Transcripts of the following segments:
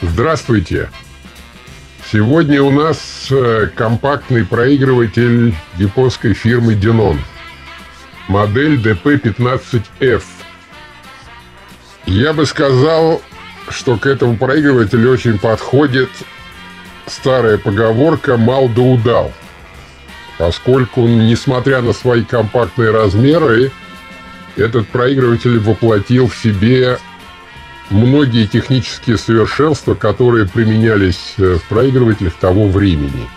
Здравствуйте! Сегодня у нас э, компактный проигрыватель японской фирмы Denon. Модель DP15F. Я бы сказал, что к этому проигрывателю очень подходит старая поговорка «мал да удал». Поскольку, несмотря на свои компактные размеры, этот проигрыватель воплотил в себе многие технические совершенства, которые применялись э, в проигрывателях того времени.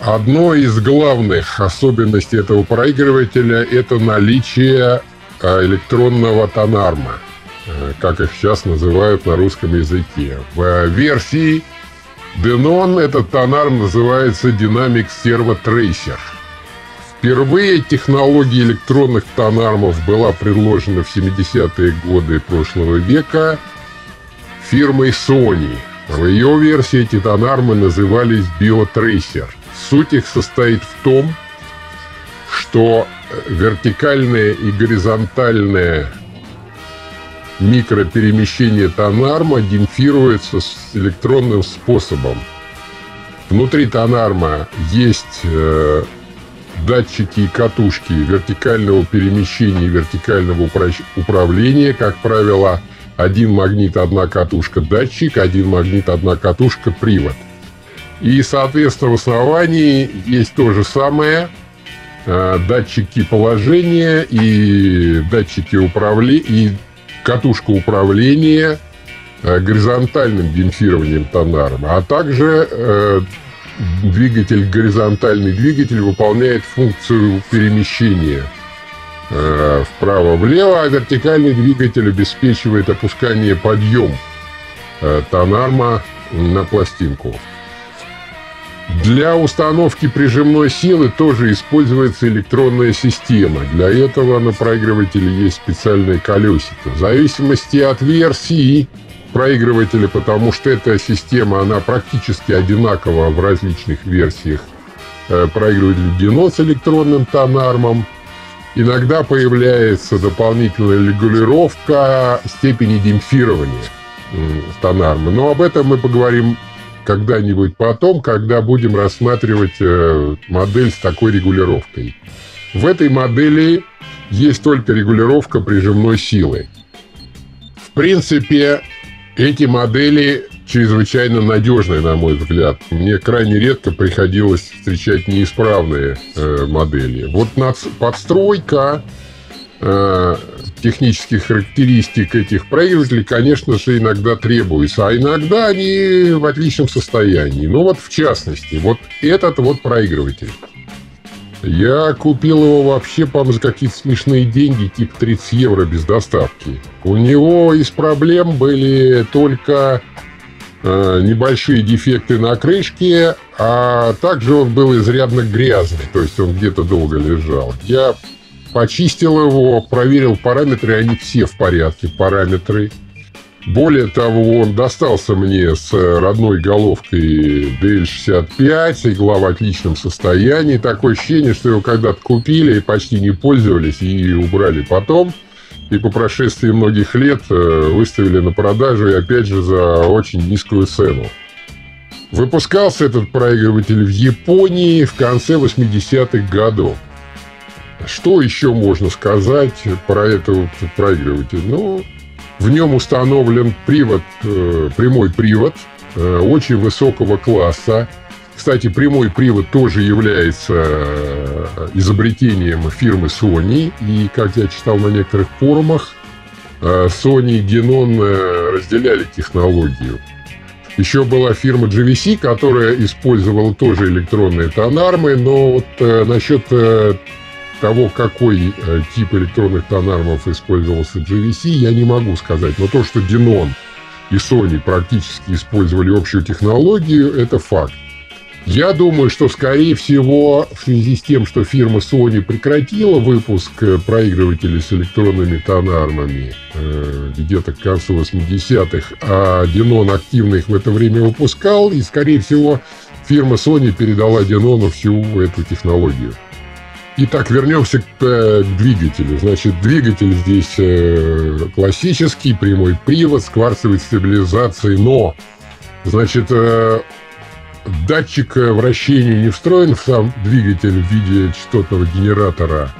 Одной из главных особенностей этого проигрывателя – это наличие э, электронного тонарма, э, как их сейчас называют на русском языке. В версии Denon этот тонарм называется Dynamic Servo Tracer – Впервые технология электронных тонармов была предложена в 70-е годы прошлого века фирмой Sony. В ее версии эти тонармы назывались BioTracer. Суть их состоит в том, что вертикальное и горизонтальное микроперемещение тонарма демпфируется с электронным способом. Внутри тонарма есть э, датчики и катушки вертикального перемещения и вертикального управления, как правило, один магнит, одна катушка датчик, один магнит, одна катушка привод. И, соответственно, в основании есть то же самое, э, датчики положения и датчики управления, и катушка управления э, горизонтальным демпфированием тонарма, а также э, двигатель, горизонтальный двигатель выполняет функцию перемещения э, вправо-влево, а вертикальный двигатель обеспечивает опускание подъем тонарма на пластинку. Для установки прижимной силы тоже используется электронная система. Для этого на проигрывателе есть специальные колесико. В зависимости от версии проигрывателя, потому что эта система, она практически одинакова в различных версиях э, проигрывателя Dino с электронным тонармом. Иногда появляется дополнительная регулировка степени демпфирования тонарма. Но об этом мы поговорим когда-нибудь потом, когда будем рассматривать э, модель с такой регулировкой. В этой модели есть только регулировка прижимной силы. В принципе, эти модели чрезвычайно надежные, на мой взгляд. Мне крайне редко приходилось встречать неисправные э, модели. Вот подстройка э, технических характеристик этих проигрывателей, конечно же, иногда требуется, а иногда они в отличном состоянии. Ну вот в частности, вот этот вот проигрыватель. Я купил его вообще, по-моему, за какие-то смешные деньги, типа 30 евро без доставки. У него из проблем были только э, небольшие дефекты на крышке, а также он был изрядно грязный, то есть он где-то долго лежал. Я почистил его, проверил параметры, они все в порядке, параметры. Более того, он достался мне с родной головкой DL65, игла в отличном состоянии. Такое ощущение, что его когда-то купили и почти не пользовались, и убрали потом. И по прошествии многих лет э, выставили на продажу, и опять же за очень низкую цену. Выпускался этот проигрыватель в Японии в конце 80-х годов. Что еще можно сказать про этот проигрыватель? Ну, в нем установлен привод, э, прямой привод э, очень высокого класса. Кстати, прямой привод тоже является э, изобретением фирмы Sony. И, как я читал на некоторых форумах, Sony и Denon разделяли технологию. Еще была фирма GVC, которая использовала тоже электронные тонармы, но вот насчет того, какой э, тип электронных тонармов использовался GVC, я не могу сказать. Но то, что Denon и Sony практически использовали общую технологию, это факт. Я думаю, что, скорее всего, в связи с тем, что фирма Sony прекратила выпуск э, проигрывателей с электронными тонармами э, где-то к концу 80-х, а Denon активно их в это время выпускал, и, скорее всего, фирма Sony передала Denon всю эту технологию. Итак, вернемся к э, двигателю. Значит, двигатель здесь э, классический, прямой привод с кварцевой стабилизацией, но, значит, э, датчик вращения не встроен в сам двигатель в виде частотного генератора,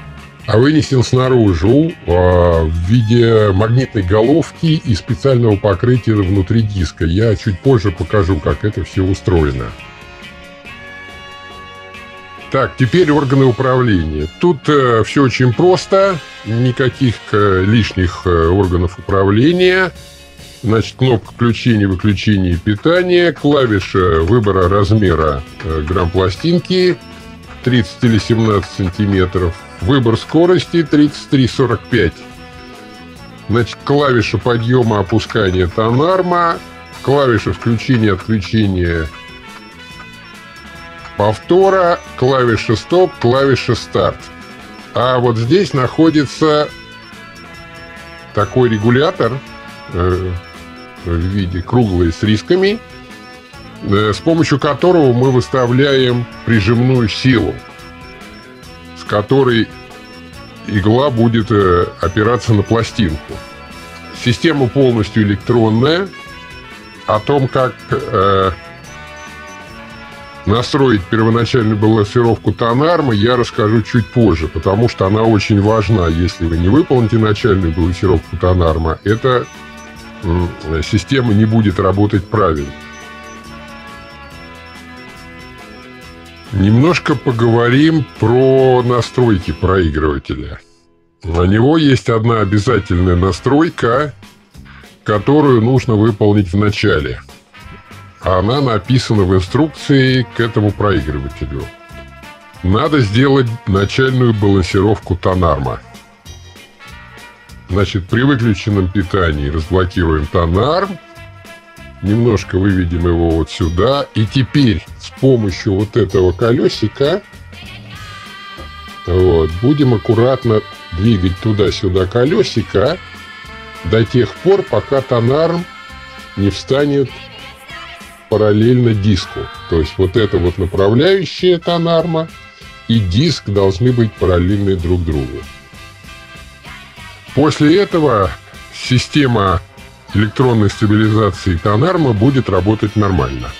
а вынесен снаружи а, в виде магнитной головки и специального покрытия внутри диска. Я чуть позже покажу, как это все устроено. Так, теперь органы управления. Тут э, все очень просто, никаких э, лишних э, органов управления. Значит, кнопка включения, выключения питания, клавиша выбора размера э, грамм пластинки 30 или 17 сантиметров, выбор скорости 33-45. Значит, клавиша подъема, опускания тонарма, клавиша включения, отключения повтора, клавиша стоп, клавиша старт. А вот здесь находится такой регулятор э, в виде круглой с рисками, э, с помощью которого мы выставляем прижимную силу, с которой игла будет э, опираться на пластинку. Система полностью электронная. О том, как э, Настроить первоначальную балансировку тонармы я расскажу чуть позже, потому что она очень важна. Если вы не выполните начальную балансировку тонарма, эта система не будет работать правильно. Немножко поговорим про настройки проигрывателя. На него есть одна обязательная настройка, которую нужно выполнить в начале – она написана в инструкции к этому проигрывателю. Надо сделать начальную балансировку тонарма. Значит, при выключенном питании разблокируем тонарм, немножко выведем его вот сюда, и теперь с помощью вот этого колесика вот, будем аккуратно двигать туда-сюда колесико до тех пор, пока тонарм не встанет параллельно диску. То есть вот это вот направляющая тонарма и диск должны быть параллельны друг другу. После этого система электронной стабилизации тонарма будет работать нормально.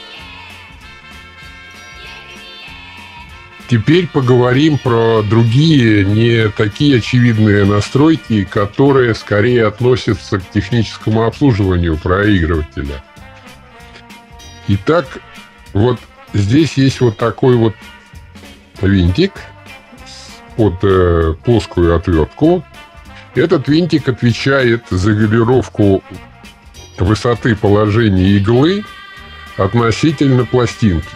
Теперь поговорим про другие, не такие очевидные настройки, которые скорее относятся к техническому обслуживанию проигрывателя – Итак, вот здесь есть вот такой вот винтик под э, плоскую отвертку. Этот винтик отвечает за регулировку высоты положения иглы относительно пластинки.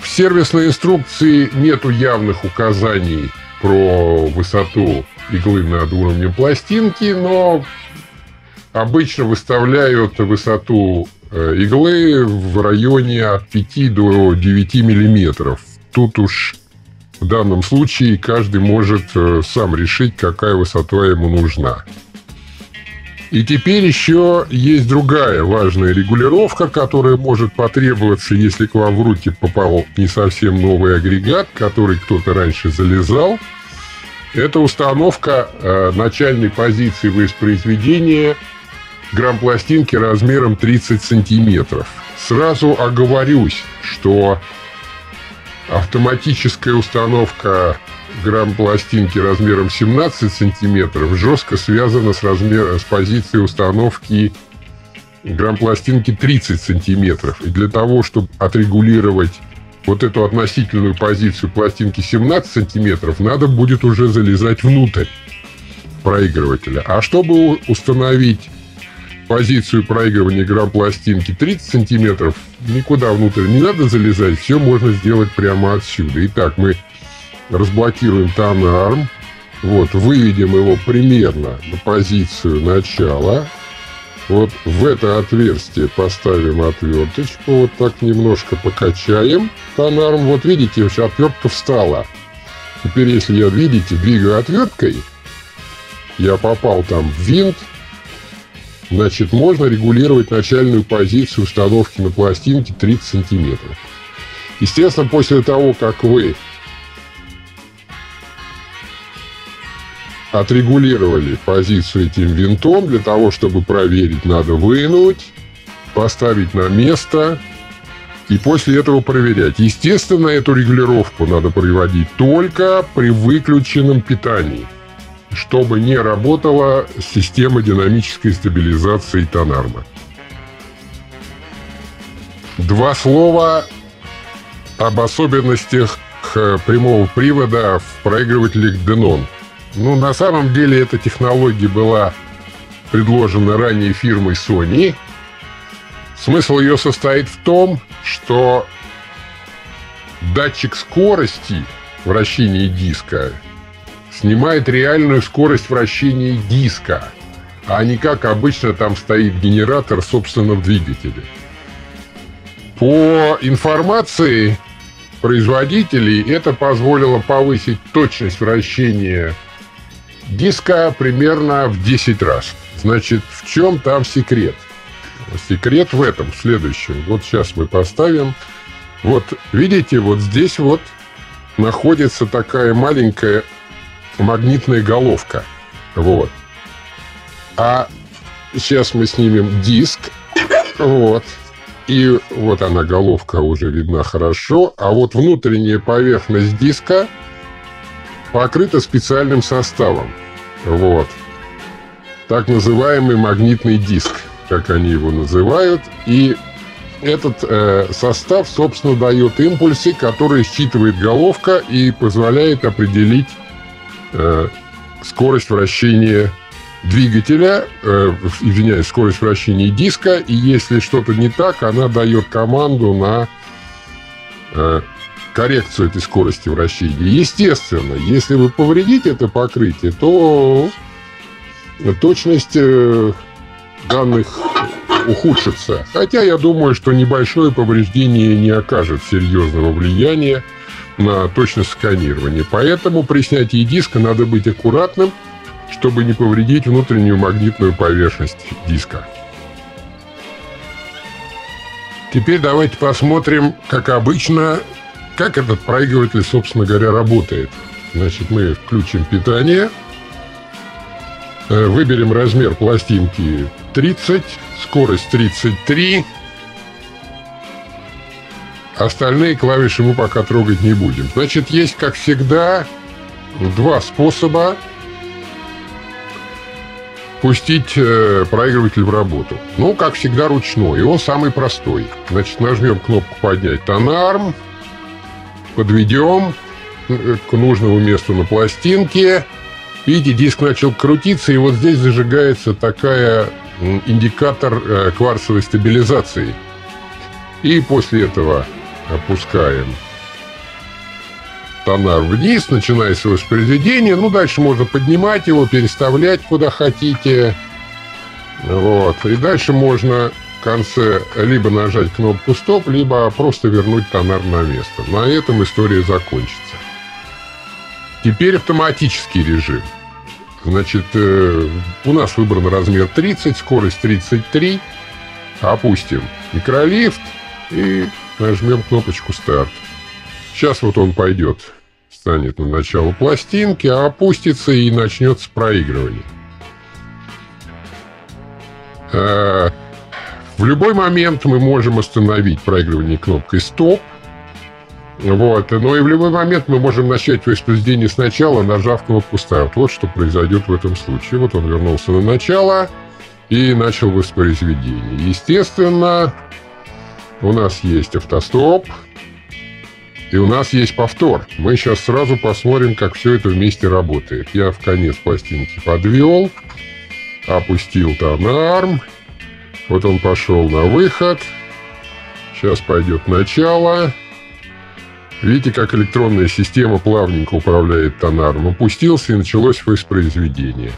В сервисной инструкции нету явных указаний про высоту иглы над уровнем пластинки, но обычно выставляют высоту иглы в районе от 5 до 9 миллиметров. Тут уж в данном случае каждый может э, сам решить, какая высота ему нужна. И теперь еще есть другая важная регулировка, которая может потребоваться, если к вам в руки попал не совсем новый агрегат, который кто-то раньше залезал. Это установка э, начальной позиции воспроизведения – грамм пластинки размером 30 сантиметров. Сразу оговорюсь, что автоматическая установка грамм пластинки размером 17 сантиметров жестко связана с, размер, с позицией установки грамм пластинки 30 сантиметров. И для того, чтобы отрегулировать вот эту относительную позицию пластинки 17 сантиметров, надо будет уже залезать внутрь проигрывателя. А чтобы установить позицию проигрывания грамм-пластинки 30 сантиметров, никуда внутрь не надо залезать, все можно сделать прямо отсюда. Итак, мы разблокируем тонарм, вот, выведем его примерно на позицию начала. Вот в это отверстие поставим отверточку, вот так немножко покачаем тонарм. Вот видите, отвертка встала. Теперь, если я, видите, двигаю отверткой, я попал там в винт, Значит, можно регулировать начальную позицию установки на пластинке 30 сантиметров. Естественно, после того, как вы отрегулировали позицию этим винтом, для того, чтобы проверить, надо вынуть, поставить на место и после этого проверять. Естественно, эту регулировку надо проводить только при выключенном питании чтобы не работала система динамической стабилизации Тонарма. Два слова об особенностях э, прямого привода в проигрывателях Denon. Ну, на самом деле, эта технология была предложена ранее фирмой Sony. Смысл ее состоит в том, что датчик скорости вращения диска снимает реальную скорость вращения диска, а не как обычно там стоит генератор собственного двигателя. По информации производителей это позволило повысить точность вращения диска примерно в 10 раз. Значит, в чем там секрет? Секрет в этом, в следующем. Вот сейчас мы поставим. Вот, видите, вот здесь вот находится такая маленькая магнитная головка. Вот. А сейчас мы снимем диск. Вот. И вот она, головка уже видна хорошо. А вот внутренняя поверхность диска покрыта специальным составом. Вот. Так называемый магнитный диск, как они его называют. И этот э, состав, собственно, дает импульсы, которые считывает головка и позволяет определить скорость вращения двигателя, э, извиняюсь, скорость вращения диска, и если что-то не так, она дает команду на э, коррекцию этой скорости вращения. Естественно, если вы повредите это покрытие, то точность э, данных ухудшится. Хотя я думаю, что небольшое повреждение не окажет серьезного влияния на точность сканирования. Поэтому при снятии диска надо быть аккуратным – чтобы не повредить внутреннюю магнитную поверхность диска. Теперь давайте посмотрим, как обычно, как этот проигрыватель, собственно говоря, работает. Значит, мы включим питание, э, выберем размер пластинки 30, скорость 33. Остальные клавиши мы пока трогать не будем. Значит, есть, как всегда, два способа пустить э, проигрыватель в работу. Ну, как всегда, ручной. И он самый простой. Значит, нажмем кнопку «Поднять тонарм», подведем э, к нужному месту на пластинке. Видите, диск начал крутиться, и вот здесь зажигается такая индикатор э, кварцевой стабилизации. И после этого опускаем тонар вниз, начинается воспроизведение. Ну, дальше можно поднимать его, переставлять куда хотите. Вот. И дальше можно в конце либо нажать кнопку «Стоп», либо просто вернуть тонар на место. На этом история закончится. Теперь автоматический режим. Значит, э, у нас выбран размер 30, скорость 33. Опустим микролифт и нажмем кнопочку «Старт». Сейчас вот он пойдет, станет на начало пластинки, а опустится и начнется проигрывание. А, в любой момент мы можем остановить проигрывание кнопкой «Стоп». Вот. Но и в любой момент мы можем начать воспроизведение сначала, нажав кнопку «Старт». Вот что произойдет в этом случае. Вот он вернулся на начало и начал воспроизведение. Естественно, у нас есть автостоп – и у нас есть повтор. Мы сейчас сразу посмотрим, как все это вместе работает. Я в конец пластинки подвел, опустил тонарм. Вот он пошел на выход. Сейчас пойдет начало. Видите, как электронная система плавненько управляет тонаром. Опустился и началось воспроизведение.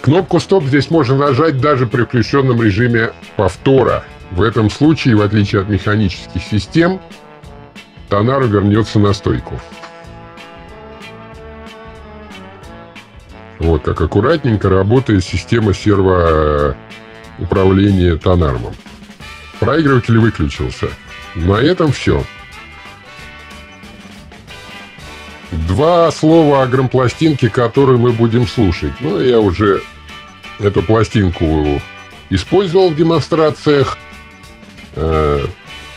Кнопку «Стоп» здесь можно нажать даже при включенном режиме повтора. В этом случае, в отличие от механических систем, Тонару вернется на стойку. Вот как аккуратненько работает система сервоуправления тонармом. Проигрыватель выключился. На этом все. Два слова о грампластинке, которую мы будем слушать. Ну, я уже эту пластинку использовал в демонстрациях. Э,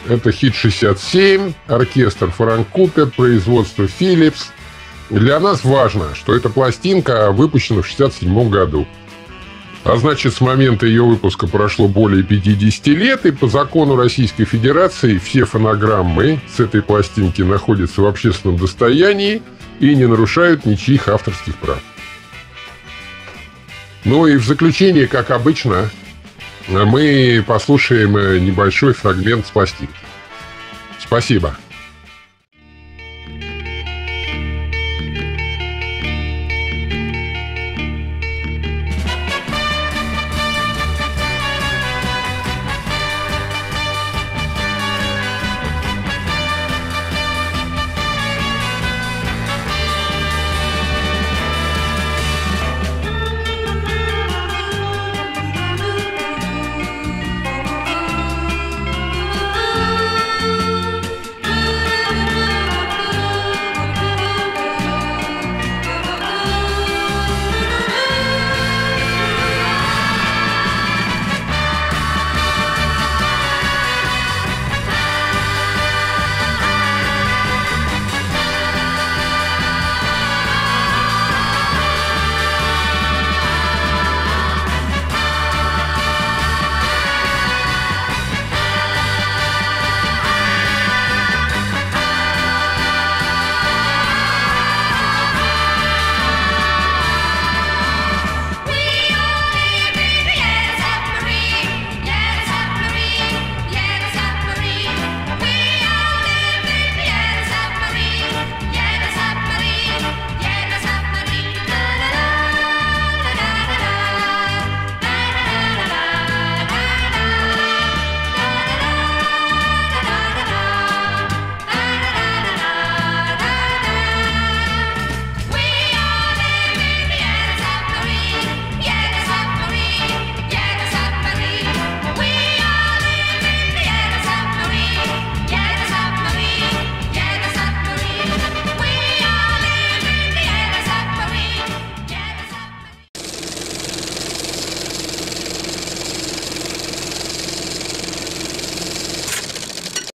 это хит 67, оркестр Франк Купер, производство Philips. Для нас важно, что эта пластинка выпущена в 67 году. А значит, с момента ее выпуска прошло более 50 лет, и по закону Российской Федерации все фонограммы с этой пластинки находятся в общественном достоянии и не нарушают ничьих авторских прав. Ну и в заключение, как обычно, мы послушаем небольшой фрагмент с пластинки. Спасибо.